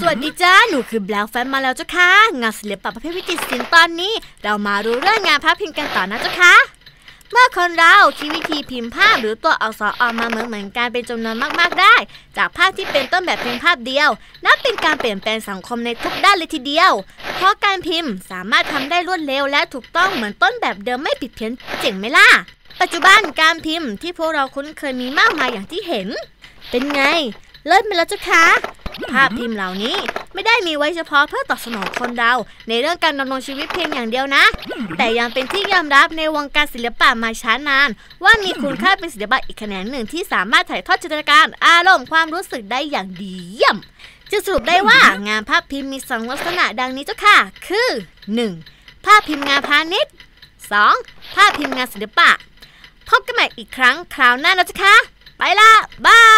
สวัสดีจ้า หนูคือแบล็คแฟนมาแล้วเจ้าค่ะ งานศิลปะประเภทวิจิตรศิลป์ตอนนี้ เรามารู้เรื่องงานภาพพิมพ์กันต่อนะเจ้าค่ะ เมื่อคนเราคิดวิธีพิมพ์ภาพหรือตัวอักษรออกมาเหมือนเหมือนกันเป็นจำนวนมากๆได้ จากภาพที่เป็นต้นแบบเพียงภาพเดียว นับเป็นการเปลี่ยนแปลงสังคมในทุกด้านเลยทีเดียว เพราะการพิมพ์สามารถทำได้รวดเร็วและถูกต้องเหมือนต้นแบบเดิมไม่ผิดเพี้ยนเจ๋งไหมล่ะ ปัจจุบันการพิมพ์ที่พวกเราคุ้นเคยมีมากมายอย่างที่เห็น เป็นไง เลิศไหมล่ะเจ้าค่ะ ภาพพิมพ์เหล่านี้ไม่ได้มีไว้เฉพาะเพื่อตอบสนองคนเรา ในเรื่องการดำรงชีวิตเพียงอย่างเดียวนะ แต่ยังเป็นที่ยอมรับในวงการศิลปะมาช้านาน ว่ามีคุณค่าเป็นศิลปะอีกแขนงหนึ่งที่สามารถถ่ายทอดจินตนาการ อารมณ์ความรู้สึกได้อย่างดีเยี่ยมจะสรุปได้ว่างานภาพพิมพ์มีสองลักษณะดังนี้เจ้าค่ะ คือ 1. ภาพพิมพ์งานพาณิชย์ 2. ภาพพิมพ์งานศิลปะ พบกันใหม่อีกครั้งคราวหน้านะเจ้าค่ะ ไปละบาย